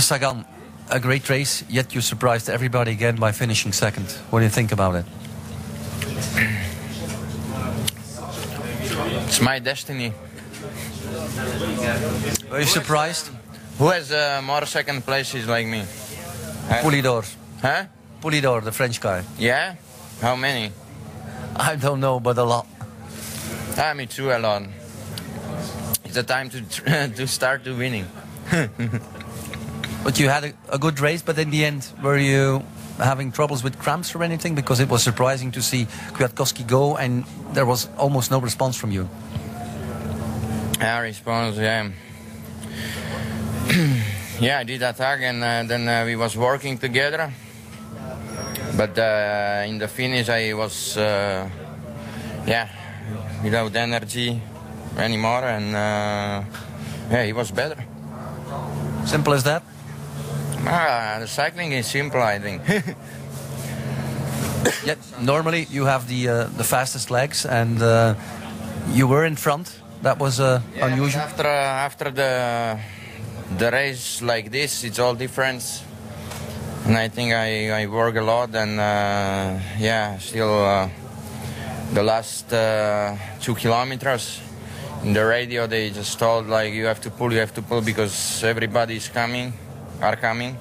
Sagan, a great race, yet you surprised everybody again by finishing second. What do you think about it? It's my destiny. Are you surprised? Who has uh, more second places like me? Poulidor. Huh? Poulidor, the French guy. Yeah? How many? I don't know, but a lot. Ah, me too, a lot. It's the time to to start to winning. But you had a, a good race, but in the end, were you having troubles with cramps or anything? Because it was surprising to see Kwiatkowski go and there was almost no response from you. Yeah, response, yeah. yeah, I did attack and uh, then uh, we was working together. But uh, in the finish, I was, uh, yeah, without energy anymore, and uh, yeah, he was better. Simple as that. Ah, the cycling is simple, I think. Yet normally you have the uh, the fastest legs, and uh, you were in front. That was uh, Yeah, unusual. After after the the race like this, it's all different. And I think I, I work a lot, and uh, yeah, still uh, the last uh, two kilometers in the radio they just told like you have to pull, you have to pull because everybody's coming, are coming.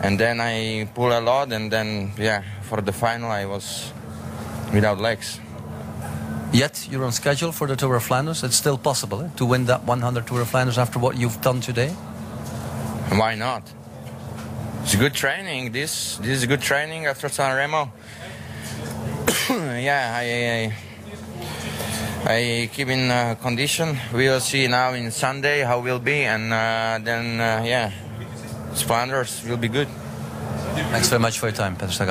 And then I pull a lot, and then yeah, for the final I was without legs. Yet you're on schedule for the Tour of Flanders. It's still possible eh, to win that 100 Tour of Flanders after what you've done today. Why not? It's good training. This this is good training after San Remo. yeah, I, I I keep in uh, condition. We will see now in Sunday how will be, and uh, then uh, yeah, Flanders will be good. Thanks very much for your time, Peter Sagan.